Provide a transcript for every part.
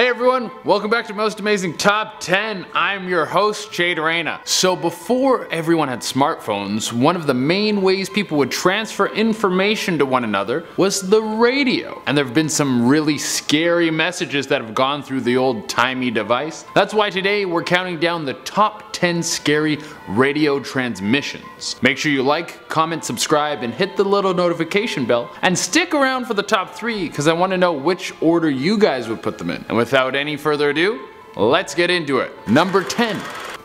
Hey everyone, welcome back to Most Amazing Top 10. I'm your host, Che Durena. So before everyone had smartphones, one of the main ways people would transfer information to one another was the radio. And there have been some really scary messages that have gone through the old timey device. That's why today we're counting down the top 10 scary radio transmissions. Make sure you like, comment, subscribe, and hit the little notification bell. And stick around for the top 3 because I want to know which order you guys would put them in. And with without any further ado, let's get into it. Number 10.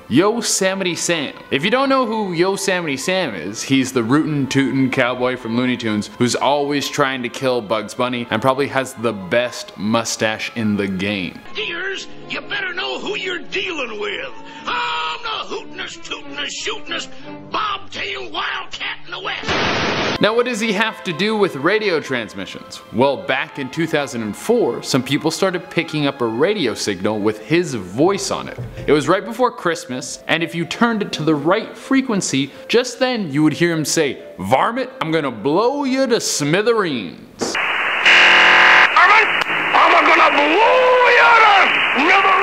Yosemite Sam. If you don't know who Yosemite Sam is, he's the rootin' tootin' cowboy from Looney Tunes who's always trying to kill Bugs Bunny and probably has the best mustache in the game. Dears, you better know who you're dealing with. I'm the hootin'est, tootin'est, shootin'est, bobtail wildcat in the West. Now what does he have to do with radio transmissions? Well back in 2004 some people started picking up a radio signal with his voice on it. It was right before Christmas and if you turned it to the right frequency just then you would hear him say Varmint I'm gonna blow you to smithereens. Varmint I'm gonna blow you to smithereens.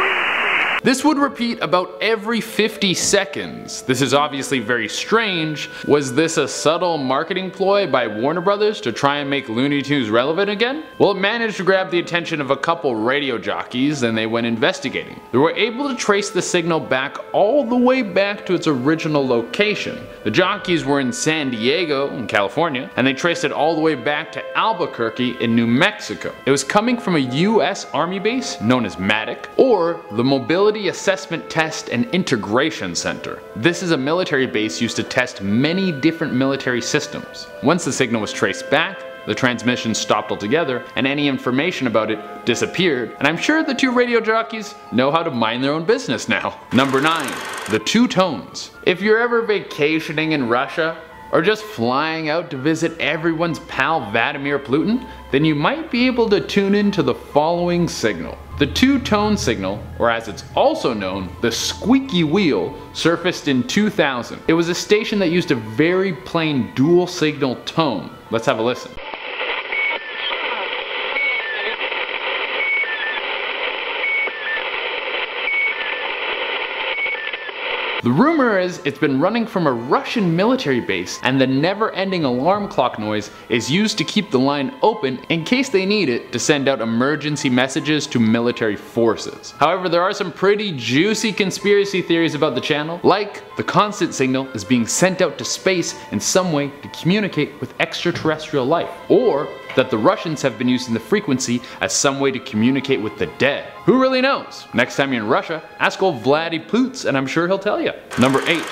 This would repeat about every 50 seconds. This is obviously very strange. Was this a subtle marketing ploy by Warner Brothers to try and make Looney Tunes relevant again? Well it managed to grab the attention of a couple radio jockeys and they went investigating. They were able to trace the signal back all the way back to its original location. The jockeys were in San Diego in California and they traced it all the way back to Albuquerque in New Mexico. It was coming from a US Army base known as MATIC or the Mobility Assessment Test and Integration Center. This is a military base used to test many different military systems. Once the signal was traced back, the transmission stopped altogether and any information about it disappeared and I'm sure the two radio jockeys know how to mind their own business now. Number 9. The Two Tones. If you're ever vacationing in Russia, or just flying out to visit everyone's pal Vladimir Putin, then you might be able to tune in to the following signal. The two-tone signal, or as it's also known, the squeaky wheel, surfaced in 2000. It was a station that used a very plain dual signal tone. Let's have a listen. The rumor is it's been running from a Russian military base and the never ending alarm clock noise is used to keep the line open in case they need it to send out emergency messages to military forces. However, there are some pretty juicy conspiracy theories about the channel, like the constant signal is being sent out to space in some way to communicate with extraterrestrial life, or that the Russians have been using the frequency as some way to communicate with the dead. Who really knows? Next time you're in Russia, ask old Vladdy Poots and I'm sure he'll tell you. Number 8.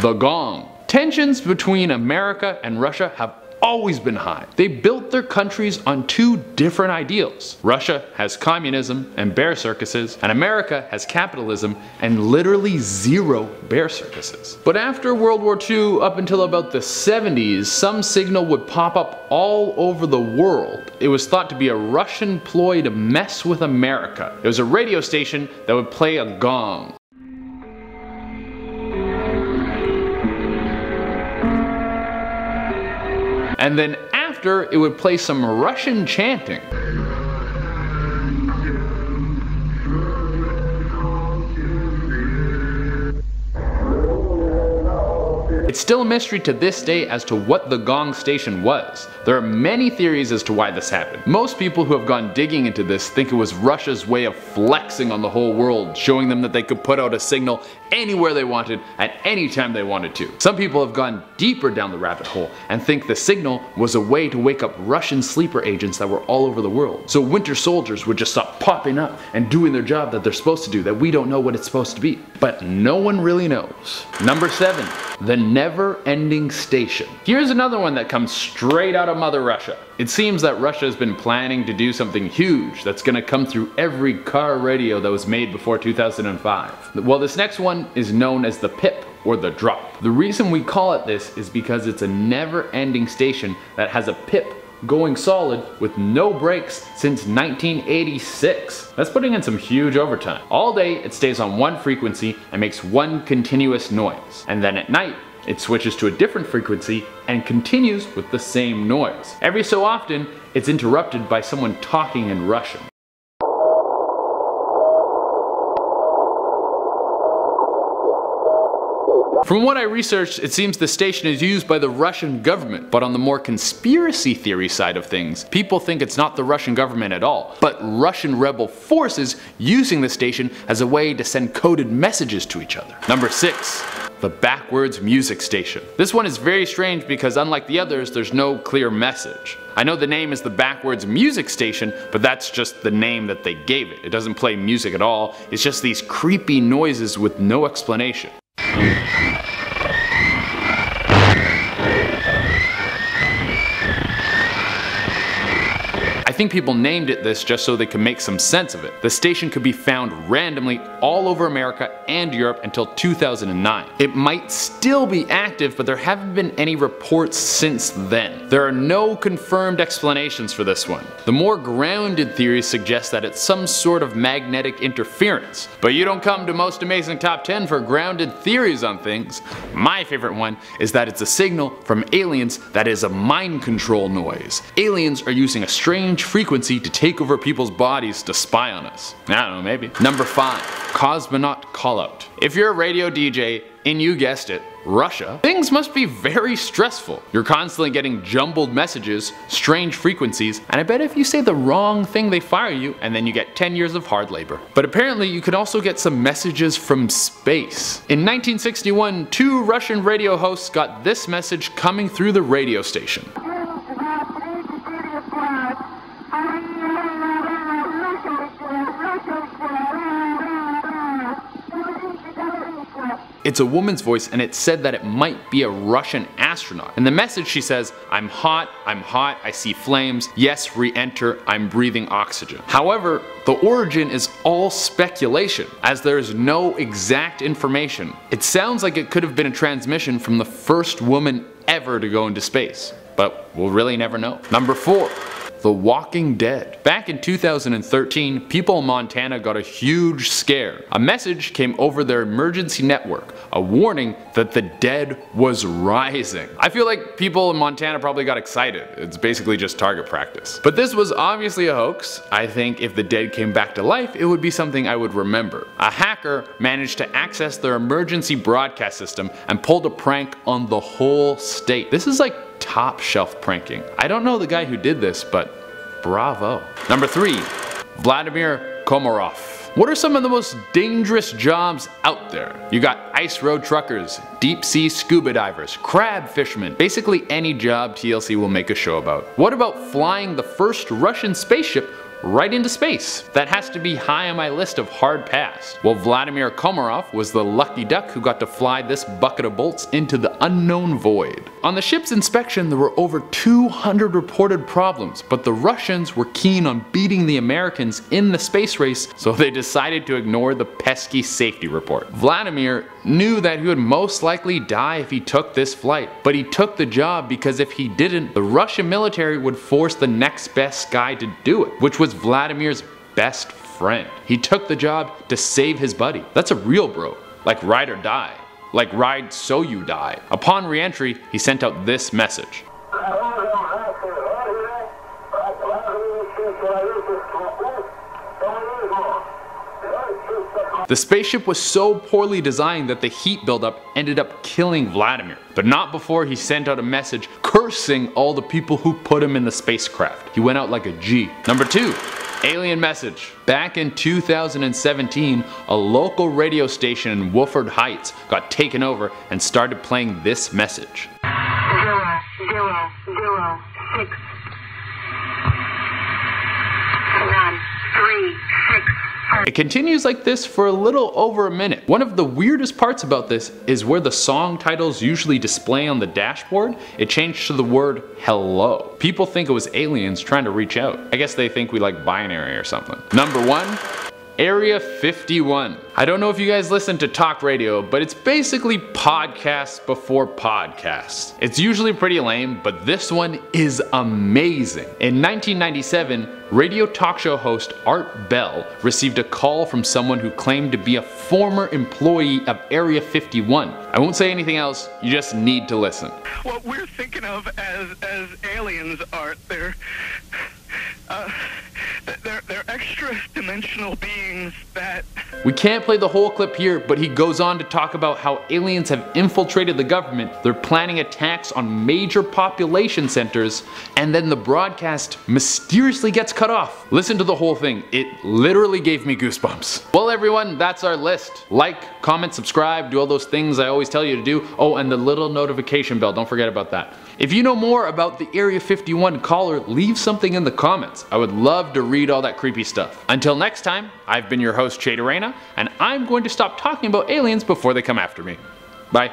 The Gong. Tensions between America and Russia have always been high. They built their countries on two different ideals. Russia has communism and bear circuses, and America has capitalism and literally zero bear circuses. But after World War II, up until about the 70s, some signal would pop up all over the world. It was thought to be a Russian ploy to mess with America. It was a radio station that would play a gong. And then after it would play some Russian chanting. It's still a mystery to this day as to what the gong station was. There are many theories as to why this happened. Most people who have gone digging into this think it was Russia's way of flexing on the whole world, showing them that they could put out a signal anywhere they wanted at any time they wanted to. Some people have gone deeper down the rabbit hole and think the signal was a way to wake up Russian sleeper agents that were all over the world. So winter soldiers would just stop popping up and doing their job that they're supposed to do that we don't know what it's supposed to be. But no one really knows. Number 7. The Never Ending Station. Here's another one that comes straight out of Mother Russia. It seems that Russia has been planning to do something huge that's gonna come through every car radio that was made before 2005. Well this next one is known as the PIP or the drop. The reason we call it this is because it's a never ending station that has a PIP going solid with no breaks since 1986. That's putting in some huge overtime. All day it stays on one frequency and makes one continuous noise. And then at night it switches to a different frequency and continues with the same noise. Every so often it's interrupted by someone talking in Russian. From what I researched, it seems the station is used by the Russian government, but on the more conspiracy theory side of things, people think it's not the Russian government at all, but Russian rebel forces using the station as a way to send coded messages to each other. Number 6 the backwards music station. This one is very strange because unlike the others, there's no clear message. I know the name is the backwards music station, but that's just the name that they gave it. It doesn't play music at all, it's just these creepy noises with no explanation. Yeah. Think people named it this just so they could make some sense of it. The station could be found randomly all over America and Europe until 2009. It might still be active, but there haven't been any reports since then. There are no confirmed explanations for this one. The more grounded theories suggest that it's some sort of magnetic interference. But you don't come to Most Amazing Top 10 for grounded theories on things. My favorite one is that it's a signal from aliens that is a mind control noise. Aliens are using a strange frequency to take over people's bodies to spy on us. I don't know, maybe. Number 5. Cosmonaut Callout. If you're a radio DJ, and you guessed it, Russia, things must be very stressful. You're constantly getting jumbled messages, strange frequencies, and I bet if you say the wrong thing they fire you and then you get 10 years of hard labor. But apparently you could also get some messages from space. In 1961, two Russian radio hosts got this message coming through the radio station. It's a woman's voice and it said that it might be a Russian astronaut. In the message she says, I'm hot, I'm hot, I see flames, yes, re-enter, I'm breathing oxygen. However, the origin is all speculation, as there is no exact information. It sounds like it could have been a transmission from the first woman ever to go into space, but we'll really never know. Number 4. The Walking Dead. Back in 2013, people in Montana got a huge scare. A message came over their emergency network, a warning that the dead was rising. I feel like people in Montana probably got excited. It's basically just target practice. But this was obviously a hoax. I think if the dead came back to life, it would be something I would remember. A hacker managed to access their emergency broadcast system and pulled a prank on the whole state. This is like top shelf pranking. I don't know the guy who did this, but bravo. Number three, Vladimir Komarov. What are some of the most dangerous jobs out there? You got ice road truckers, deep sea scuba divers, crab fishermen, basically any job TLC will make a show about. What about flying the first Russian spaceship right into space. That has to be high on my list of hard pass. Well, Vladimir Komarov was the lucky duck who got to fly this bucket of bolts into the unknown void. On the ship's inspection, there were over 200 reported problems, but the Russians were keen on beating the Americans in the space race, so they decided to ignore the pesky safety report. Vladimir knew that he would most likely die if he took this flight, but he took the job because if he didn't, the Russian military would force the next best guy to do it, which was Vladimir's best friend. He took the job to save his buddy. That's a real bro, like ride or die. Like ride so you die. Upon re-entry, he sent out this message. The spaceship was so poorly designed that the heat buildup ended up killing Vladimir, but not before he sent out a message cursing all the people who put him in the spacecraft. He went out like a G. Number 2. Alien message. Back in 2017, a local radio station in Wofford Heights got taken over and started playing this message. Zero, zero, zero, six, one, three, six, it continues like this for a little over a minute. One of the weirdest parts about this is where the song titles usually display on the dashboard, it changed to the word hello. People think it was aliens trying to reach out. I guess they think we like binary or something. Number one, Area 51. I don't know if you guys listen to talk radio, but it's basically podcasts before podcasts. It's usually pretty lame, but this one is amazing. In 1997, radio talk show host Art Bell received a call from someone who claimed to be a former employee of Area 51. I won't say anything else, you just need to listen. What we're thinking of as, as aliens, Art, they're... Uh, dimensional beings that We can't play the whole clip here, but he goes on to talk about how aliens have infiltrated the government, they're planning attacks on major population centers, and then the broadcast mysteriously gets cut off. Listen to the whole thing, it literally gave me goosebumps. Well everyone, that's our list. Like, comment, subscribe, do all those things I always tell you to do. Oh, and the little notification bell, don't forget about that. If you know more about the Area 51 caller, leave something in the comments. I would love to read all that creepy stuff. Until next time, I've been your host, Che Durena, and I'm going to stop talking about aliens before they come after me. Bye.